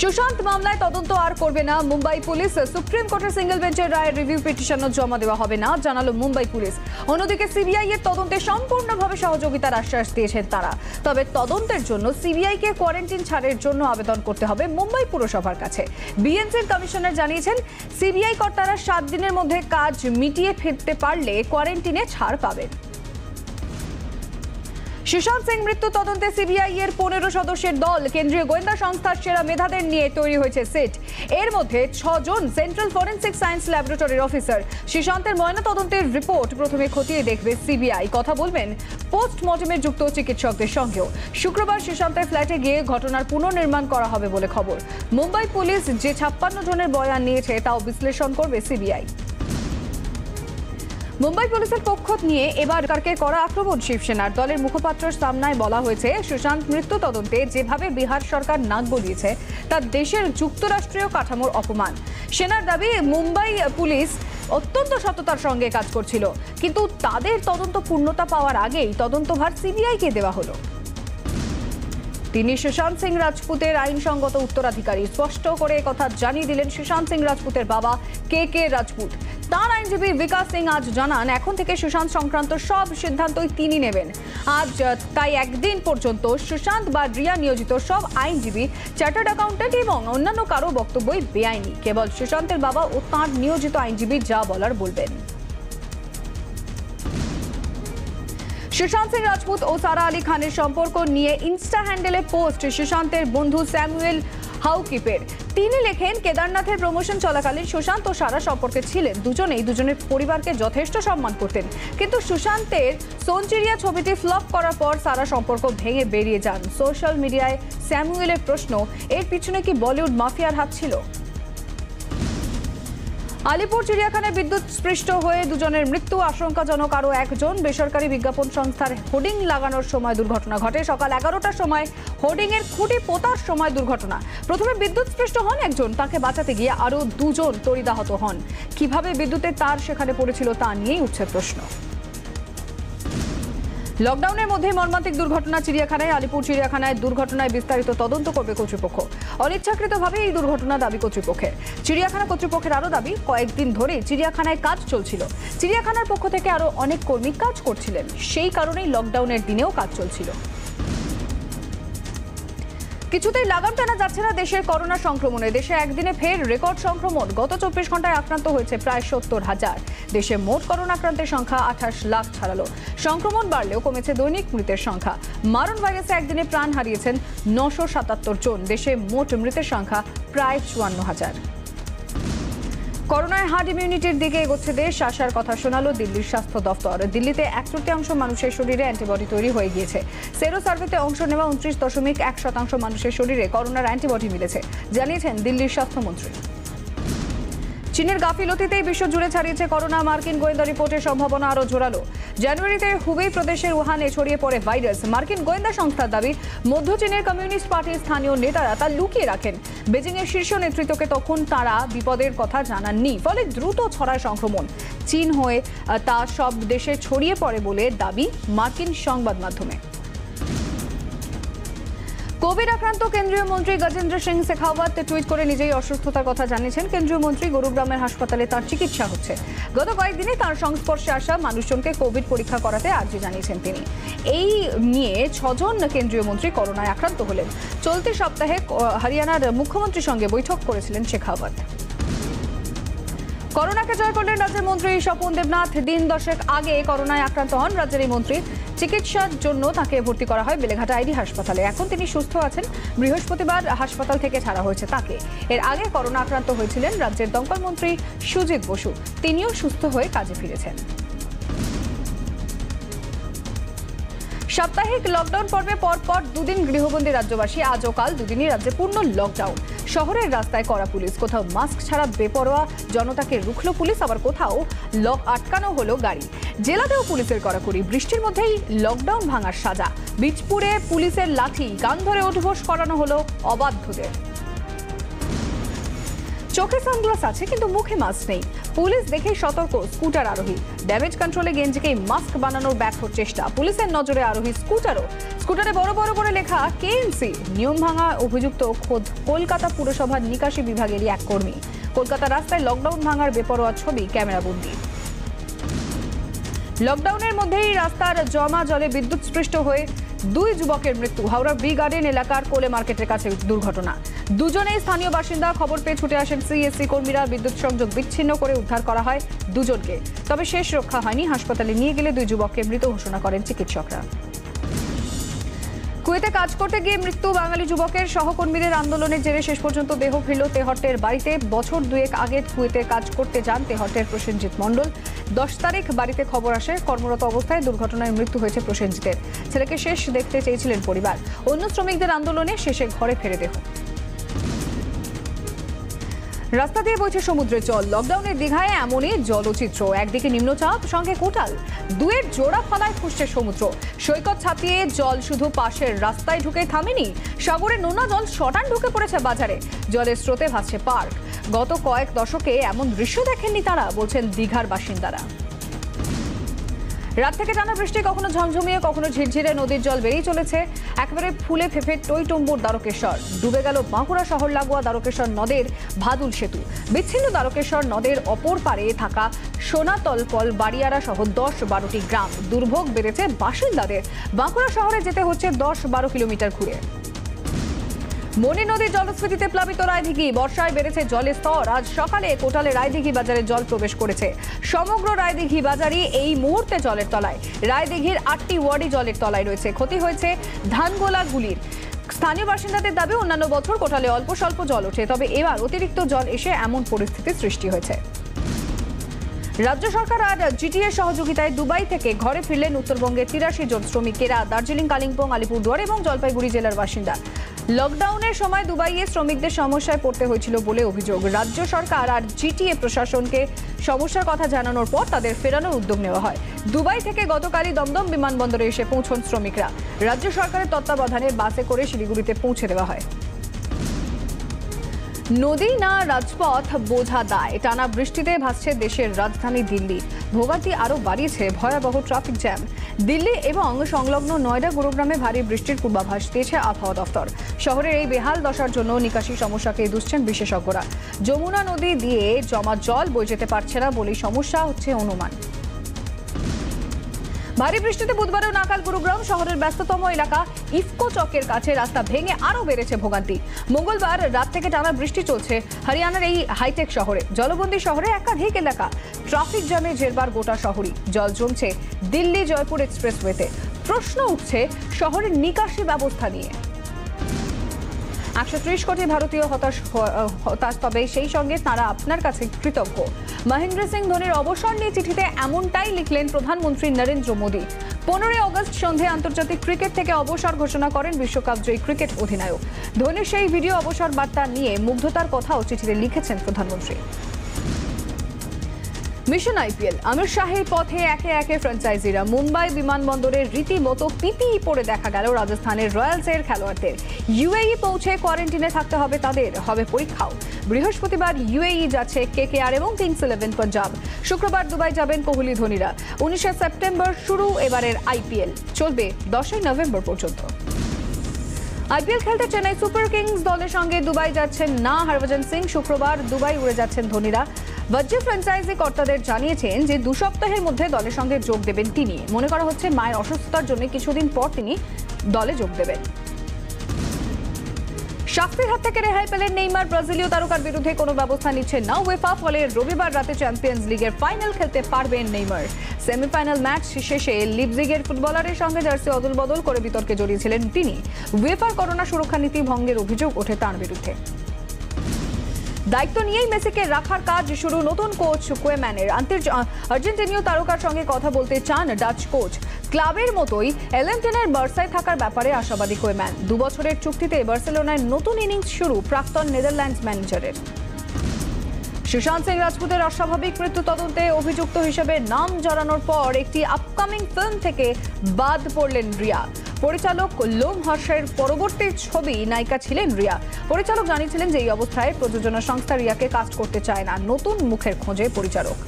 সুশান্ত মামলায় তদন্ত আর করবে না মুম্বাই পুলিশ। সুপ্রিম কোর্টের সিঙ্গেল বেঞ্চের রায়ের রিভিউ পিটিশনও জমা দেওয়া হবে না, জানালো মুম্বাই পুলিশ। অন্যদিকে সিবিআই এর তদন্তে সম্পূর্ণভাবে সহযোগিতার আশ্বাস দিয়েছেন তারা। তবে তদন্তের জন্য সিবিআই কে কোয়ারেন্টিন ছাড়ের জন্য আবেদন করতে হবে মুম্বাই পুরসভার কাছে। বিএনসির কমিশনার জানিয়েছেন সিবিআই কর্তারা সাত দিনের মধ্যে কাজ মিটিয়ে ফিরতে পারলে কোয়ারেন্টিনে ছাড় পাবেন। সুশান্ত সিং মৃত্যু তদন্তে সিবিআই এর পনেরো সদস্যের দল, কেন্দ্রীয় গোয়েন্দা সংস্থার সেরা মেধাদের নিয়ে তৈরি হয়েছে সেট। এর মধ্যে ছজন সেন্ট্রাল ফরেন্সিক সায়েন্স ল্যাবরেটরির অফিসার। সুশান্তের ময়না তদন্তের রিপোর্ট প্রথমে খতিয়ে দেখবে সিবিআই। কথা বলবেন পোস্টমর্টমে যুক্ত চিকিৎসকদের সঙ্গেও। শুক্রবার সুশান্তের ফ্ল্যাটে গিয়ে ঘটনার পুনর্নির্মাণ করা হবে বলে খবর। মুম্বাই পুলিশ যে ছাপ্পান্ন জনের বয়ান নিয়েছে, তাও বিশ্লেষণ করবে সিবিআই। মুম্বাই পুলিশের পক্ষ নিয়ে এবার সরকারকে করা আক্রমণ শিবসেনার। দলের মুখপাত্রের সামনায় বলা হয়েছে, সুশান্ত মৃত্যু তদন্তে যেভাবে বিহার সরকার নাক গলিয়েছে তা দেশের যুক্তরাষ্ট্রীয় কাঠামোর অপমান। সেনার দাবি, মুম্বাই পুলিশ অত্যন্ত সততার সঙ্গে কাজ করছিল, কিন্তু তাদের তদন্ত পূর্ণতা পাওয়ার আগেই তদন্তভার সিবিআইকে দেওয়া হলো। তিনি সুশান্ত সিং রাজপুতের আইনসঙ্গত উত্তরাধিকারী। স্পষ্ট করে কথা জানিয়ে দিলেন সুশান্ত সিং রাজপুতের বাবা কে কে রাজপুত। তার আইনজীবী বিকাশ সিং আজ জানান, এখন থেকে সুশান্ত সংক্রান্ত সব সিদ্ধান্তই তিনি নেবেন। আজ তাই একদিন পর্যন্ত সুশান্ত বা রিয়া নিয়োজিত সব আইনজীবী, চার্টার্ড অ্যাকাউন্ট্যান্ট এবং অন্যান্য কারও বক্তব্যই বেআইনি। কেবল সুশান্তের বাবা ও তাঁর নিয়োজিত আইনজীবী যা বলার বলবেন। সুশান্ত সিং রাজপুত ও সারা আলী খানের সম্পর্ক নিয়ে ইনস্টা হ্যান্ডেলে পোস্ট সুশান্তের বন্ধু স্যামুয়েল হাউকিপের। তিনি লেখেন, কেদারনাথের প্রমোশন চলাকালীন সুশান্ত ও সারা সম্পর্কে ছিলেন। দুজনেই দুজনের পরিবারকে যথেষ্ট সম্মান করতেন। কিন্তু সুশান্তের সোনচিরিয়া ছবিটি ফ্লপ করার পর সারা সম্পর্ক ভেঙে বেরিয়ে যান। সোশ্যাল মিডিয়ায় স্যামুয়েলের প্রশ্ন, এর পিছনে কি বলিউড মাফিয়ার হাত ছিল? আলিপুর চিড়িয়াখানায় বিদ্যুৎ স্পৃষ্ট হয়ে দুজনের মৃত্যু আশঙ্কাজনক। আরও একজন বেসরকারি বিজ্ঞাপন সংস্থার হোর্ডিং লাগানোর সময় দুর্ঘটনা ঘটে। সকাল এগারোটার সময় হোর্ডিংয়ের খুঁটি পোতার সময় দুর্ঘটনা। প্রথমে বিদ্যুৎ স্পৃষ্ট হন একজন, তাকে বাঁচাতে গিয়ে আরও দুজন তরিদাহত হন। কীভাবে বিদ্যুতের তার সেখানে পড়েছিল তা নিয়েই উঠছে প্রশ্ন। লকডাউনের মধ্যে মর্মান্তিক দুর্ঘটনা চিড়িয়াখানায়, আলিপুর চিড়িয়াখানায় দুর্ঘটনায় বিস্তারিত তদন্ত করবে কর্তৃপক্ষ। অনিচ্ছাকৃতভাবে এই দুর্ঘটনা দাবি কর্তৃপক্ষের। চিড়িয়াখানা কর্তৃপক্ষের আরও দাবি, কয়েকদিন ধরে চিড়িয়াখানায় কাজ চলছিল। চিড়িয়াখানার পক্ষ থেকে আরও অনেক কর্মী কাজ করছিলেন। সেই কারণেই লকডাউনের দিনেও কাজ চলছিল। কিছুতেই লাগাম টানা যাচ্ছে না দেশের করোনা সংক্রমণে। দেশে একদিনে ফের রেকর্ড সংক্রমণ। গত চব্বিশ ঘন্টায় আক্রান্ত হয়েছে প্রায় সত্তর হাজার। দেশে মোট করোনা আক্রান্তের সংখ্যা আঠাশ লাখ ছাড়ালো। সংক্রমণ বাড়লেও কমেছে দৈনিক মৃতের সংখ্যা। মারণ ভাইরাসে একদিনে প্রাণ হারিয়েছেন নশো সাতাত্তর জন। দেশে মোট মৃতের সংখ্যা প্রায় চুয়ান্ন হাজার। করোনায় হার্ড ইমিউনিটির দিকে এগোচ্ছে দেশ। আসার কথা শোনালো দিল্লির স্বাস্থ্য দফতর দিল্লিতে এক তৃতীয়াংশ মানুষের শরীরে অ্যান্টিবডি তৈরি হয়ে গিয়েছে। সেরো সার্ভেতে অংশ নেওয়া উনত্রিশ দশমিক এক শতাংশ মানুষের শরীরে করোনার অ্যান্টিবডি মিলেছে, জানিয়েছেন দিল্লির স্বাস্থ্যমন্ত্রী। চীনের গাফিলতিতেই বিশ্ব জুড়ে ছাড়িয়েছে করোনা। মার্কিন গোয়েন্দা রিপোর্টের সম্ভাবনা আরও জোরালো। জানুয়ারিতে হুবেই প্রদেশের উহানে ছড়িয়ে পড়ে ভাইরাস। মার্কিন গোয়েন্দা সংস্থার দাবি, মধ্য চীনের কমিউনিস্ট পার্টির স্থানীয় নেতারা তা লুকিয়ে রাখেন। বেজিংয়ের শীর্ষ নেতৃত্বকে তখন তারা বিপদের কথা জানাননি, ফলে দ্রুত ছড়ায় সংক্রমণ। চীন হয়ে তা সব দেশে ছড়িয়ে পড়ে বলে দাবি মার্কিন সংবাদ মাধ্যমে। কোভিড আক্রান্ত কেন্দ্রীয় মন্ত্রী গজেন্দ্র সিং শেখাওয়াত টুইট করে নিজেই অসুস্থতার কথা জানিয়েছেন। কেন্দ্রীয় মন্ত্রী গুরুগ্রামের হাসপাতালে তার চিকিৎসা হচ্ছে। গত কয়েকদিনে তার সংস্পর্শে আসা মানুষজনকে কোভিড পরীক্ষা করাতে আর্জি জানিয়েছেন তিনি। এই নিয়ে ছজন কেন্দ্রীয় মন্ত্রী করোনায় আক্রান্ত হলেন। চলতি সপ্তাহে হরিয়ানার মুখ্যমন্ত্রীর সঙ্গে বৈঠক করেছিলেন শেখাওয়াত। করোনাকে জয় করলেন রাজ্যের মন্ত্রী স্বপন দেবনাথ। দিন দশেক আগে করোনায় আক্রান্ত হন রাজ্যের এই মন্ত্রী। চিকিৎসার জন্য তাকে ভর্তি করা হয় বেলেঘাটা আইডি হাসপাতালে। এখন তিনি সুস্থ আছেন। বৃহস্পতিবার হাসপাতাল থেকে ছাড়া হয়েছে তাকে। এর আগে করোনা আক্রান্ত হয়েছিলেন রাজ্যের দমকল মন্ত্রী সুজিত বসু। তিনিও সুস্থ হয়ে কাজে ফিরেছেন। সাপ্তাহিক লকডাউন পর্বে পরপর পর দুদিন গৃহবন্দী রাজ্যবাসী আজ ও কাল দুদিনই রাজ্যে পূর্ণ লকডাউন শহরের রাস্তায় করা পুলিশ, কোথাও মাস্ক ছাড়া বেপরোয়া জনতাকে রুখল পুলিশ, আবার কোথাও লক আটকানো হলো গাড়ি। জেলাতেও পুলিশের কড়াকড়ি, বৃষ্টির মধ্যেই লকডাউন ভাঙার সাজা। বীজপুরে পুলিশের লাঠি, গান ধরে উঠবোস করানো হলো অবাধ্যদের। চোখে সানগ্লাস আছে, কিন্তু মুখে মাস্ক নেই। পুলিশ দেখেই সতর্ক, স্কুটার আরোহী। ড্যামেজ কন্ট্রোলে গেঞ্জিকেই মাস্ক বানানোর ব্যর্থ চেষ্টা। পুলিশের নজরে আরোহী স্কুটারও। স্কুটারে বড় বড় করে লেখা কেএমসি নিয়ম ভাঙা অভিযুক্ত খোদ কলকাতা পুরসভার নিকাশি বিভাগেরই এক কর্মী। কলকাতা রাস্তায় লকডাউন ভাঙার বেপরোয়া ছবি ক্যামেরাবন্দি লকডাউনের মধ্যেই রাস্তার জমা জলে বিদ্যুৎ বিদ্যুৎস্পৃষ্ট হয়ে দুই যুবকের মৃত্যু। হাওড়া বি গার্ডেন এলাকার কোলে মার্কেটের কাছে দুর্ঘটনা। দুজনেই স্থানীয় বাসিন্দা খবর পেয়ে ছুটে আসেন সিএসসি কর্মীরা। বিদ্যুৎ সংযোগ বিচ্ছিন্ন করে উদ্ধার করা হয় দুজনকে। তবে শেষ রক্ষা হয়নি। হাসপাতালে নিয়ে গেলে দুই যুবককে মৃত ঘোষণা করেন চিকিৎসকরা। কুয়েতে কাজ করতে গিয়ে মৃত্যু বাঙালি যুবকের সহকর্মীদের আন্দোলনের জেরে শেষ পর্যন্ত দেহ ফিরল তেহট্টের বাড়িতে। বছর দুয়েক আগে কুয়েতে কাজ করতে যান তেহট্টের প্রসেনজিৎ মণ্ডল। দশ তারিখ বাড়িতে খবর আসে, কর্মরত অবস্থায় দুর্ঘটনায় মৃত্যু হয়েছে প্রসেনজিতের। ছেলেকে শেষ দেখতে চেয়েছিলেন পরিবার। অন্য শ্রমিকদের আন্দোলনে শেষে ঘরে ফেরে দেহ। রাস্তা দিয়ে বইছে সমুদ্রের জল। লকডাউনের দীঘায় এমনই জলচিত্র। একদিকে নিম্নচাপ, সঙ্গে কোটাল। দুয়ের জোড়া ফালায় ফুসছে সমুদ্র। সৈকত ছাপিয়ে জল শুধু পাশের রাস্তায় ঢুকে থামেনি, সাগরে নোনা জল শটান ঢুকে পড়েছে বাজারে। জলের স্রোতে ভাসছে পার্ক। গত কয়েক দশকে এমন দৃশ্য দেখেননি তারা, বলছেন দীঘার বাসিন্দারা। রাত থেকে টানা বৃষ্টি, কখনো ঝমঝমিয়ে, কখনো ঝিরঝিরে, নদীর জল বেরিয়ে চলেছে। একেবারে ফুলে ফেফে টইটম্বুর দ্বারকেশ্বর। ডুবে গেল বাঁকুড়া শহর লাগোয়া দ্বারকেশ্বর নদের ভাদুল সেতু। বিচ্ছিন্ন দ্বারকেশ্বর নদের অপর পারে থাকা সোনাতলপল বাড়িয়ারা সহ দশ বারোটি গ্রাম। দুর্ভোগ বেড়েছে বাসিন্দাদের। বাঁকুড়া শহরে যেতে হচ্ছে দশ বারো কিলোমিটার ঘুরে। মনি নদীর জলস্ফীতিতে প্লাবিত রায়দিঘি। বর্ষায় বেড়েছে জলের স্তর। আজ সকালে কোটালে রায়দিঘি বাজারে জল প্রবেশ করেছে। সমগ্র রায়দিঘি বাজারই এই মুহূর্তে জলের তলায়। রায়দিঘির আটটি ওয়ার্ডই জলের তলায় রয়েছে। ক্ষতি হয়েছে ধানগোলাগুলির স্থানীয় বাসিন্দাদের দাবি, অন্যান্য বছর কোটালে অল্প স্বল্প জল ওঠে, তবে এবার অতিরিক্ত জল এসে এমন পরিস্থিতির সৃষ্টি হয়েছে। রাজ্য সরকার আর জিটিএ সহযোগিতায় দুবাই থেকে ঘরে ফিরলেন উত্তরবঙ্গের তিরাশি জন শ্রমিকেরা। দার্জিলিং, কালিম্পং, আলিপুরদুয়ার এবং জলপাইগুড়ি জেলার বাসিন্দা। লকডাউনের সময় দুবাইয়ে শ্রমিকদের সমস্যায় পড়তে হয়েছিল বলে অভিযোগ। রাজ্য সরকার আর জিটিএ প্রশাসনকে সমস্যার কথা জানানোর পর তাদের ফেরানোর উদ্যোগ নেওয়া হয়। দুবাই থেকে গতকালই দমদম বিমানবন্দরে এসে পৌঁছন শ্রমিকরা। রাজ্য সরকারের তত্ত্বাবধানে বাসে করে শিলিগুড়িতে পৌঁছে দেওয়া হয়। নদী না রাজপথ বোঝা দায়। টানা বৃষ্টিতে ভাসছে দেশের রাজধানী দিল্লি। ভোগান্তি আরও বাড়িয়েছে ভয়াবহ ট্রাফিক জ্যাম। দিল্লি এবং সংলগ্ন নয়ডা গুরুগ্রামে ভারী বৃষ্টির পূর্বাভাস দিয়েছে আবহাওয়া দফতর শহরের এই বেহাল দশার জন্য নিকাশি সমস্যাকে দুষছেন বিশেষজ্ঞরা। যমুনা নদী দিয়ে জমা জল বয়ে যেতে পারছে না বলেই সমস্যা হচ্ছে অনুমান। ভারী বৃষ্টিতে বুধবারও নাকাল গুরুগ্রাম, শহরের ব্যস্ততম এলাকা ইফকো চকের কাছে রাস্তা ভেঙে আরও বেড়েছে ভোগান্তি। মঙ্গলবার রাত থেকে টানা বৃষ্টি চলছে হরিয়ানার এই হাইটেক শহরে। জলবন্দী শহরে একাধিক এলাকা। ট্রাফিক জ্যামে জেরবার গোটা শহরই। জল জমছে দিল্লি জয়পুর এক্সপ্রেসওয়েতে। প্রশ্ন উঠছে শহরের নিকাশি ব্যবস্থা নিয়ে। একশো ত্রিশ কোটি ভারতীয় হতাশ হতাশ, তবে সেই সঙ্গে তারা আপনার কাছে কৃতজ্ঞ। মহেন্দ্র সিং ধোনির অবসর নিয়ে চিঠিতে এমনটাই লিখলেন প্রধানমন্ত্রী নরেন্দ্র মোদী। পনেরোই অগস্ট সন্ধে আন্তর্জাতিক ক্রিকেট থেকে অবসর ঘোষণা করেন বিশ্বকাপ জয়ী ক্রিকেট অধিনায়ক। ধোনির সেই ভিডিও অবসর বার্তা নিয়ে মুগ্ধতার কথাও চিঠিতে লিখেছেন প্রধানমন্ত্রী। মিশন আইপিএল, আমির শাহের পথে একে একে ফ্র্যাঞ্চাইজিরা। মুম্বাই বিমানবন্দরে রীতিমতো পিপিই পরে দেখা গেল রাজস্থানের রয়্যালসের খেলোয়াড়দের। ইউএই পৌঁছে কোয়ারেন্টিনে থাকতে হবে তাদের, হবে পরীক্ষাও। বৃহস্পতিবার ইউএই যাচ্ছে কেকেআর এবং কিংস ইলেভেন পাঞ্জাব। শুক্রবার দুবাই যাবেন কোহলি, ধোনিরা। উনিশে সেপ্টেম্বর শুরু এবারের আইপিএল। চলবে দশই নভেম্বর পর্যন্ত। আইপিএল খেলতে চেন্নাই সুপার কিংস দলের সঙ্গে দুবাই যাচ্ছেন না, হরভজন সিং। শুক্রবার দুবাই উড়ে যাচ্ছেন ধোনিরা। ভাজ্য ফ্র্যাঞ্চাইজি কর্তাদের জানিয়েছেন যে দু সপ্তাহের মধ্যে দলের সঙ্গে যোগ দেবেন তিনি। মনে করা হচ্ছে মায়ের অসুস্থতার জন্য কিছুদিন পর তিনি দলে যোগ দেবেন। শাস্তির হাত থেকে রেহাই পেলেন নেইমার। ব্রাজিলীয় তারকার বিরুদ্ধে কোনো ব্যবস্থা নিচ্ছেন না ওয়েফা ফলে রবিবার রাতে চ্যাম্পিয়ন্স লিগের ফাইনাল খেলতে পারবেন নেইমার। সেমিফাইনাল ম্যাচ শেষে লিপজিগের ফুটবলারের সঙ্গে জার্সি অদল বদল করে বিতর্কে জড়িয়েছিলেন তিনি। ওয়েফার করোনা সুরক্ষা নীতি ভঙ্গের অভিযোগ ওঠে তাঁর বিরুদ্ধে। দায়িত্ব নিয়েই মেসিকে রাখার কাজ শুরু নতুন কোচ কুয়েম্যানের। আর্জেন্টিনীয় তারকার সঙ্গে কথা বলতে চান ডাচ কোচ। ক্লাবের মতোই এলেন্টেনের বার্সায় থাকার ব্যাপারে আশাবাদী কুয়েম্যান। দু বছরের চুক্তিতে বার্সেলোনায় নতুন ইনিংস শুরু প্রাক্তন নেদারল্যান্ডস ম্যানেজারের। সুশান্ত সিং রাজপুতের অস্বাভাবিক মৃত্যু তদন্তে অভিযুক্ত হিসেবে নাম জড়ানোর পর একটি আপকামিং ফিল্ম থেকে বাদ পড়লেন রিয়া পরিচালক লোম হর্ষের পরবর্তী ছবি নায়িকা ছিলেন রিয়া। পরিচালক জানিয়েছিলেন যে এই অবস্থায় প্রযোজনা সংস্থা রিয়াকে কাস্ট করতে চায় না। নতুন মুখের খোঁজে পরিচালক।